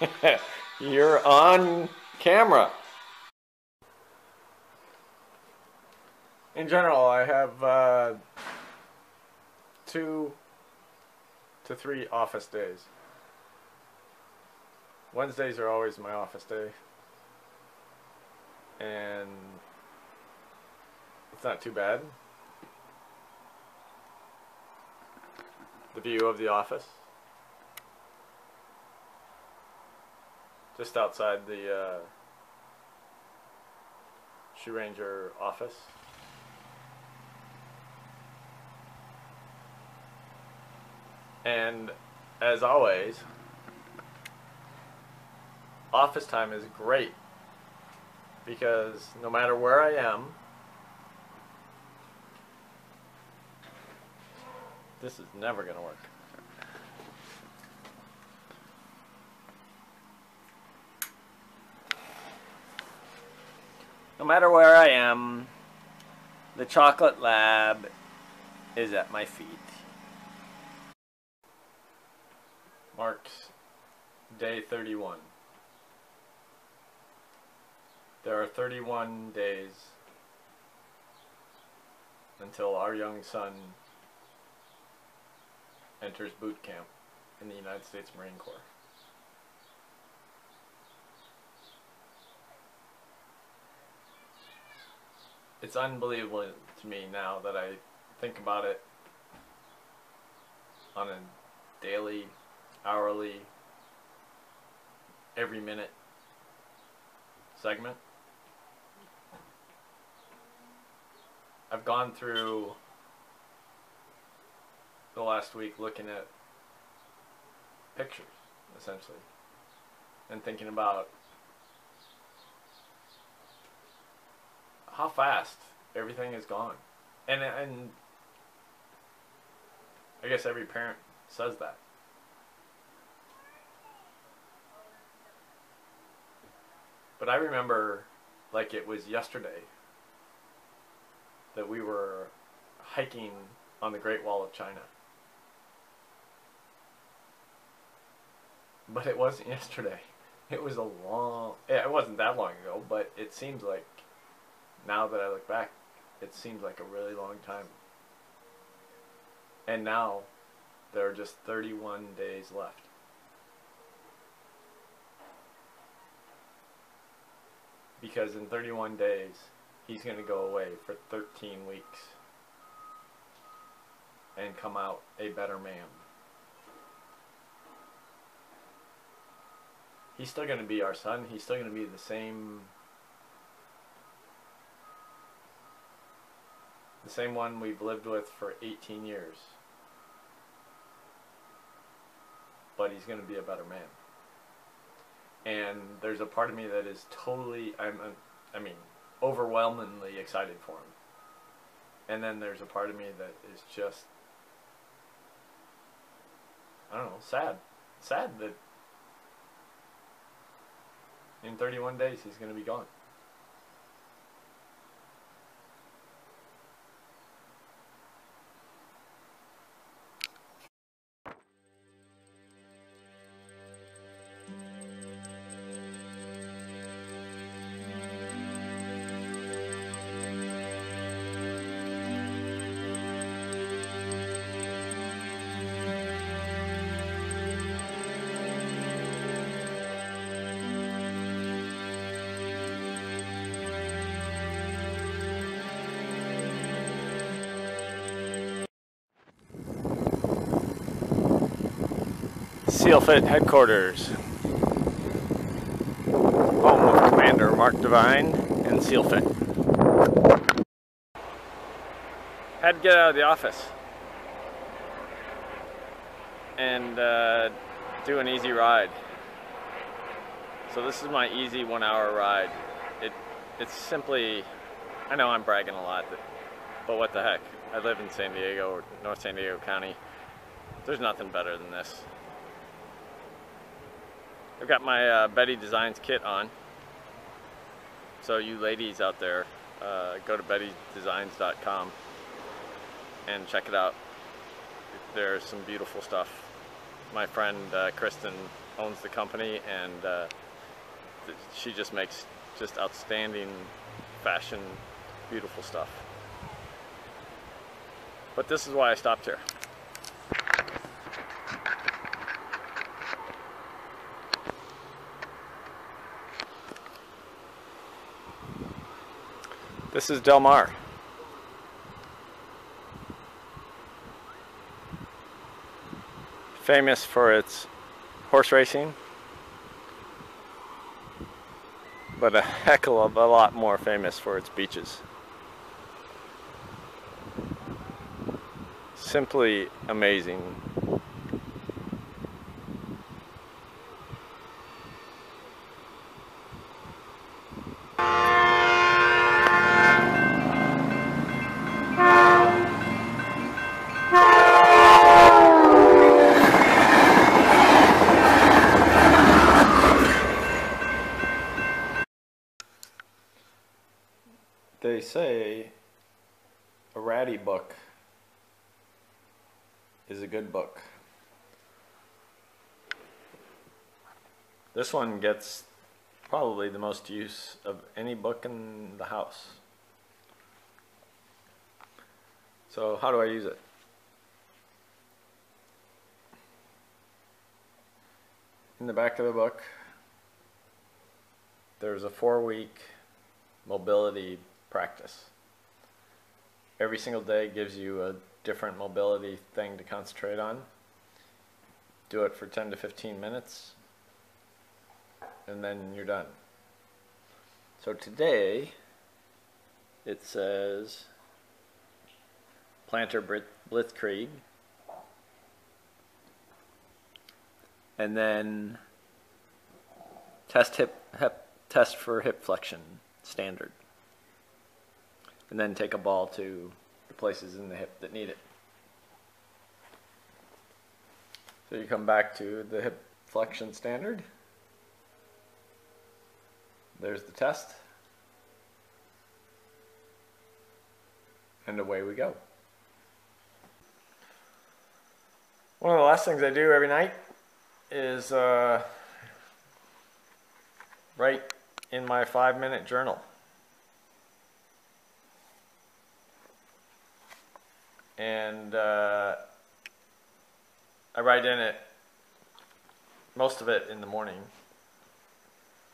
You're on camera. In general, I have uh, two to three office days. Wednesdays are always my office day. And it's not too bad. The view of the office. Just outside the uh, Shoe Ranger office. And as always, office time is great because no matter where I am, this is never going to work. No matter where I am, the chocolate lab is at my feet. Marks day 31. There are 31 days until our young son enters boot camp in the United States Marine Corps. It's unbelievable to me now that I think about it on a daily, hourly, every minute segment. I've gone through the last week looking at pictures, essentially, and thinking about how fast everything is gone. And, and I guess every parent says that. But I remember like it was yesterday that we were hiking on the Great Wall of China. But it wasn't yesterday. It was a long, it wasn't that long ago, but it seems like, now that I look back, it seems like a really long time. And now, there are just 31 days left. Because in 31 days, he's going to go away for 13 weeks and come out a better man. He's still going to be our son. He's still going to be the same the same one we've lived with for 18 years. But he's going to be a better man. And there's a part of me that is totally I'm uh, I mean overwhelmingly excited for him. And then there's a part of me that is just, I don't know, sad. Sad that in 31 days he's going to be gone. SEALFIT headquarters. Home of Commander Mark Divine and SEALFIT. Had to get out of the office and uh, do an easy ride. So this is my easy one hour ride. It It's simply, I know I'm bragging a lot, but what the heck. I live in San Diego, North San Diego County. There's nothing better than this. I've got my uh, Betty Designs kit on. So you ladies out there, uh, go to bettydesigns.com and check it out. There's some beautiful stuff. My friend uh, Kristen owns the company, and uh, she just makes just outstanding fashion, beautiful stuff. But this is why I stopped here. This is Del Mar. Famous for its horse racing, but a heck of a lot more famous for its beaches. Simply amazing. They say a ratty book is a good book. This one gets probably the most use of any book in the house. So how do I use it? In the back of the book, there's a four week mobility practice. Every single day gives you a different mobility thing to concentrate on. Do it for 10 to 15 minutes, and then you're done. So today, it says plantar blitzkrieg, and then test hip, hip test for hip flexion standard and then take a ball to places in the hip that need it. So you come back to the hip flexion standard. There's the test. And away we go. One of the last things I do every night is uh, write in my five minute journal. And uh, I write in it most of it in the morning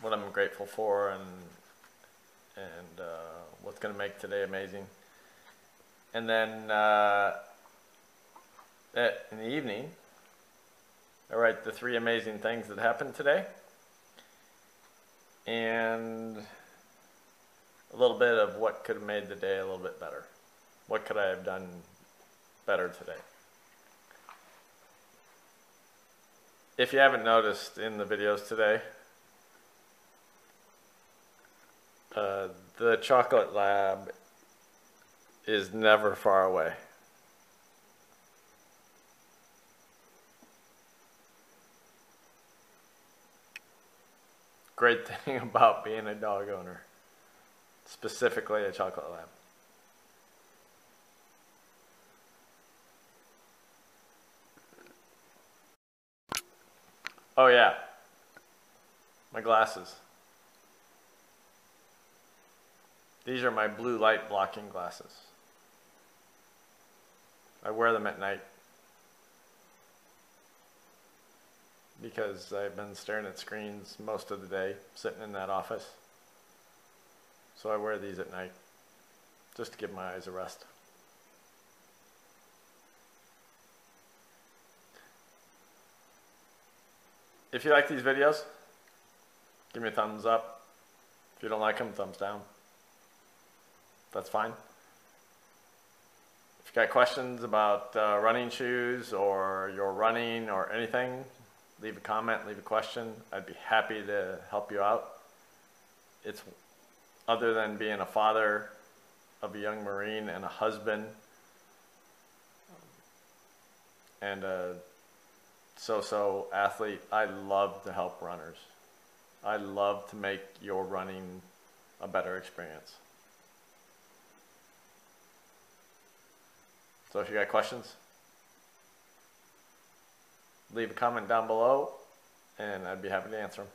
what I'm grateful for and and uh, what's going to make today amazing. And then uh, in the evening I write the three amazing things that happened today. And a little bit of what could have made the day a little bit better. What could I have done better today. If you haven't noticed in the videos today, uh, the chocolate lab is never far away. Great thing about being a dog owner, specifically a chocolate lab. Oh yeah. My glasses. These are my blue light blocking glasses. I wear them at night because I've been staring at screens most of the day, sitting in that office. So I wear these at night just to give my eyes a rest. If you like these videos, give me a thumbs up. If you don't like them, thumbs down. That's fine. If you got questions about uh, running shoes or your running or anything, leave a comment, leave a question. I'd be happy to help you out. It's other than being a father of a young Marine and a husband and a so-so athlete, I love to help runners. I love to make your running a better experience. So if you got questions, leave a comment down below and I'd be happy to answer them.